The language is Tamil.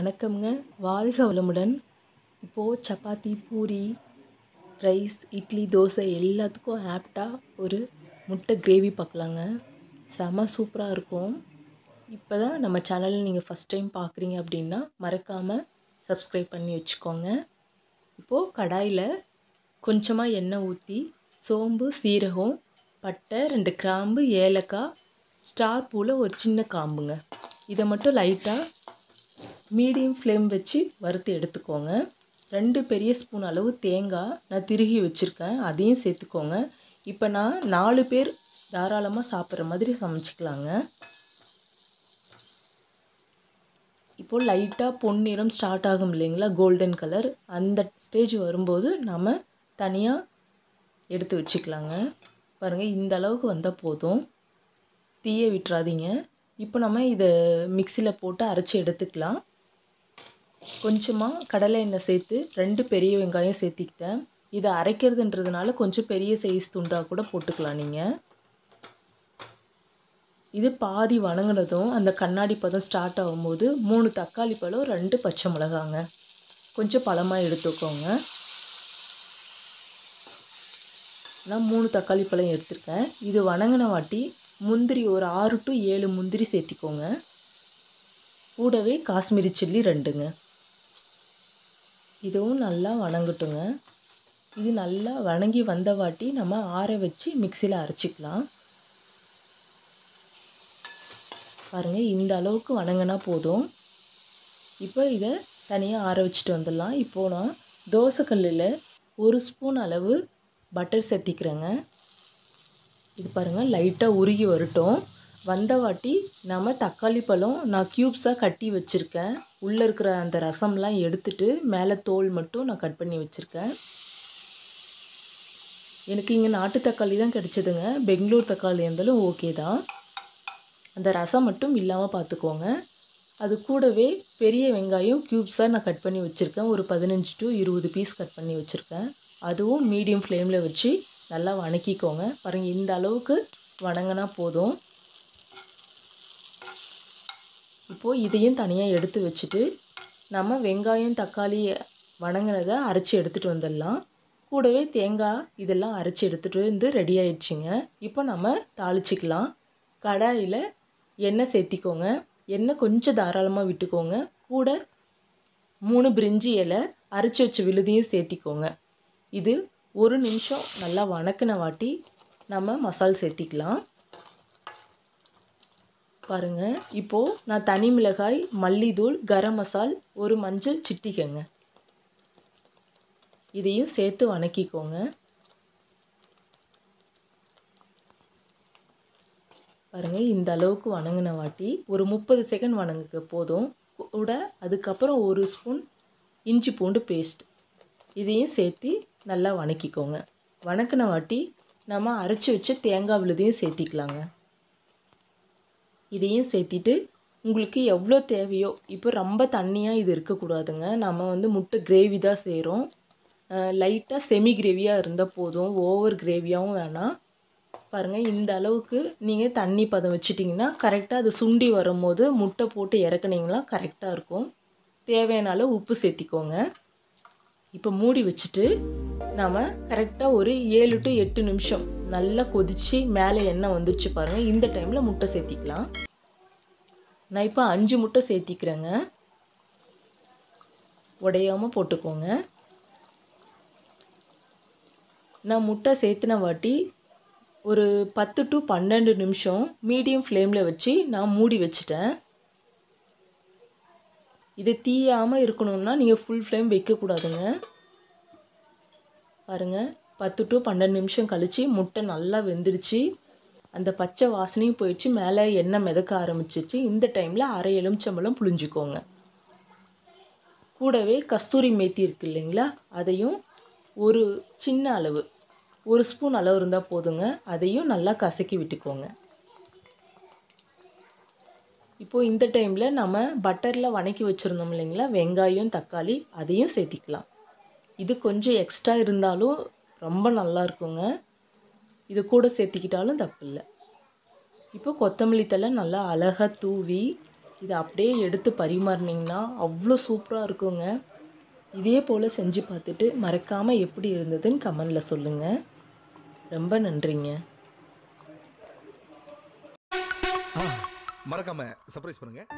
வணக்கம்ங்க. வாழ்க வளமுடன். இப்போது சப்பாத்தி பூரி ரைஸ் இட்லி தோசை எல்லாத்துக்கும் ஆப்டாக ஒரு முட்டை கிரேவி பார்க்கலாங்க. செம சூப்பராக இருக்கும். இப்போ தான் நம்ம சேனலில் நீங்கள் ஃபஸ்ட் டைம் பார்க்குறீங்க அப்படின்னா மறக்காமல் சப்ஸ்கிரைப் பண்ணி வச்சுக்கோங்க. இப்போது கடாயில் கொஞ்சமாக எண்ணெய் ஊற்றி சோம்பு சீரகம் பட்டை ரெண்டு கிராம்பு ஏலக்காய் ஸ்டார் பூவில் ஒரு சின்ன காம்புங்க. இதை மட்டும் லைட்டாக மீடியம் ஃப்ளேம் வச்சு வறுத்து எடுத்துக்கோங்க. ரெண்டு பெரிய ஸ்பூன் அளவு தேங்காய் நான் திருகி வச்சுருக்கேன். அதையும் சேர்த்துக்கோங்க. இப்போ நான் நாலு பேர் தாராளமாக சாப்பிட்ற மாதிரி சமைச்சிக்கலாங்க. இப்போது லைட்டாக பொன்னிறம் ஸ்டார்ட் ஆகும் இல்லைங்களா? Golden colour. அந்த ஸ்டேஜ் வரும்போது நம்ம தனியாக எடுத்து வச்சுக்கலாங்க. பாருங்கள் இந்த அளவுக்கு வந்தால் போதும். தீயை விட்டுறாதீங்க. இப்போ நம்ம இதை மிக்சியில் போட்டு அரைச்சி எடுத்துக்கலாம். கொஞ்சமாக கடலை எண்ணெய் சேர்த்து ரெண்டு பெரிய வெங்காயம் சேர்த்திக்கிட்டேன். இதை அரைக்கிறதுன்றதுனால கொஞ்சம் பெரிய சைஸ் துண்டாக கூட போட்டுக்கலாம் நீங்கள் இது பாதி வணங்கினதும் அந்த கண்ணாடி பதம் ஸ்டார்ட் ஆகும்போது மூணு தக்காளி பழம் ரெண்டு பச்சை மிளகாங்க. கொஞ்சம் பழமாக எடுத்துக்கோங்க. நான் மூணு தக்காளி பழம் எடுத்திருக்கேன். இது வணங்கின வாட்டி முந்திரி ஒரு ஆறு டு ஏழு முந்திரி சேர்த்திக்கோங்க. கூடவே காஷ்மீரி சில்லி ரெண்டுங்க. இதுவும் நல்லா வணங்கட்டுங்க. இது நல்லா வணங்கி வந்தவாட்டி நம்ம ஆற வச்சு மிக்சியில் அரைச்சிக்கலாம். பாருங்கள் இந்த அளவுக்கு வணங்கினா போதும். இப்போ இதை தனியாக ஆற வச்சுட்டு வந்துடலாம். இப்போது நான் தோசைக்கல்லில் ஒரு ஸ்பூன் அளவு பட்டர் சேர்த்திக்கிறேங்க. இது பாருங்கள் லைட்டாக உருகி வரட்டும். வந்த வாட்டி நம்ம தக்காளி பழம் நான் க்யூப்ஸாக கட்டி வச்சுருக்கேன். உள்ளே இருக்கிற அந்த ரசம்லாம் எடுத்துட்டு மேலே தோல் மட்டும் நான் கட் பண்ணி வச்சுருக்கேன். எனக்கு இங்கே நாட்டு தக்காளி தான் கிடச்சிதுங்க. பெங்களூர் தக்காளி இருந்தாலும் ஓகே தான். அந்த ரசம் மட்டும் இல்லாமல் பார்த்துக்கோங்க அது கூடவே பெரிய வெங்காயம் க்யூப்ஸாக நான் கட் பண்ணி வச்சுருக்கேன். ஒரு பதினஞ்சு டு இருபது பீஸ் கட் பண்ணி வச்சுருக்கேன். அதுவும் மீடியம் ஃப்ளேமில் வச்சு நல்லா வணக்கிக்கோங்க. பாருங்கள் இந்த அளவுக்கு வணங்கினா போதும். இப்போது இதையும் தனியாக எடுத்து வச்சுட்டு நம்ம வெங்காயம் தக்காளி வணங்கினதை அரைச்சி எடுத்துகிட்டு வந்துடலாம். கூடவே தேங்காய் இதெல்லாம் அரைச்சி எடுத்துகிட்டு வந்து ரெடி ஆயிடுச்சுங்க. இப்போ நம்ம தாளிச்சிக்கலாம். கடாயில் எண்ணெய் சேர்த்திக்கோங்க. எண்ணெய் கொஞ்சம் தாராளமாக விட்டுக்கோங்க. கூட மூணு பிரிஞ்சி இலை அரைச்சி வச்ச விழுதியும் சேர்த்திக்கோங்க. இது ஒரு நிமிஷம் நல்லா வணக்கின வாட்டி நம்ம மசால் சேர்த்திக்கலாம். பாருங்கள் இப்போது நான் தனி மிளகாய் மல்லித்தூள் கரம் மசால் ஒரு மஞ்சள் சிட்டிக்கங்க இதையும் சேர்த்து வணக்கிக்கோங்க. பாருங்கள் இந்த அளவுக்கு வணங்கின வாட்டி ஒரு முப்பது செகண்ட் வணங்குக்கு போதும். கூட அதுக்கப்புறம் ஒரு ஸ்பூன் இஞ்சி பூண்டு பேஸ்ட் இதையும் சேர்த்து நல்லா வணக்கிக்கோங்க. வணக்கின வாட்டி நம்ம அரைச்சி வச்சு தேங்காய் விழுதையும் சேர்த்திக்கலாங்க. இதையும் சேர்த்திட்டு உங்களுக்கு எவ்வளோ தேவையோ இப்போ ரொம்ப தண்ணியாக இது இருக்கக்கூடாதுங்க. நம்ம வந்து முட்டை கிரேவி தான் செய்கிறோம் லைட்டாக செமி கிரேவியாக இருந்தால் போதும். ஓவர் கிரேவியாகவும் வேணாம். பாருங்கள் இந்த அளவுக்கு நீங்கள் தண்ணி பதம் வச்சிட்டிங்கன்னா கரெக்டாக அது சுண்டி வரும்போது முட்டை போட்டு இறக்குனீங்கன்னா கரெக்டாக இருக்கும். தேவையான அளவு உப்பு சேர்த்திக்கோங்க. இப்போ மூடி வச்சுட்டு நாம் கரெக்டாக ஒரு ஏழு டு எட்டு நிமிஷம் நல்லா கொதித்து மேலே எண்ணெய் வந்துடுச்சு பாருங்கள் இந்த டைமில் முட்டை சேர்த்திக்கலாம். நான் இப்போ அஞ்சு முட்டை சேர்த்திக்கிறேங்க. உடையாமல் போட்டுக்கோங்க. நான் முட்டை சேர்த்துன வாட்டி ஒரு பத்து டு பன்னெண்டு நிமிஷம் மீடியம் ஃப்ளேமில் வச்சு நான் மூடி வச்சுட்டேன். இது தீயாமல் இருக்கணும்னா நீங்கள் ஃபுல் ஃப்ளேம் வைக்கக்கூடாதுங்க. பாருங்கள் பத்து டு பன்னெண்டு நிமிஷம் கழித்து முட்டை நல்லா வெந்துடுச்சு அந்த பச்சை வாசனையும் போயிடுச்சு. மேலே எண்ணெய் மிதக்க ஆரம்பிச்சிச்சு இந்த டைமில் அரை எலுமிச்சம்பழம் புளிஞ்சிக்கோங்க கூடவே கஸ்தூரி மேத்தி இருக்கு இல்லைங்களா? அதையும் ஒரு சின்ன அளவு ஒரு ஸ்பூன் அளவு இருந்தால் போதுங்க. அதையும் நல்லா கசக்கி விட்டுக்கோங்க. இப்போது இந்த டைமில் நம்ம பட்டரில் வணக்கி வச்சுருந்தோம் இல்லைங்களா? வெங்காயம் தக்காளி அதையும் சேர்த்திக்கலாம். இது கொஞ்சம் எக்ஸ்ட்ரா இருந்தாலும் ரொம்ப நல்லா இருக்குங்க இது கூட சேர்த்திக்கிட்டாலும் தப்பு இல்லை இப்போ கொத்தமல்லி தலை நல்லா அழகாக தூவி இதை அப்படியே எடுத்து பரிமாறினீங்கன்னா அவ்வளோ சூப்பராக இருக்குங்க. இதே போல் செஞ்சு பார்த்துட்டு மறக்காமல் எப்படி இருந்ததுன்னு கமெண்டில் சொல்லுங்கள் ரொம்ப நன்றிங்க. மறக்காம சர்ப்ரைஸ் பண்ணுங்கள்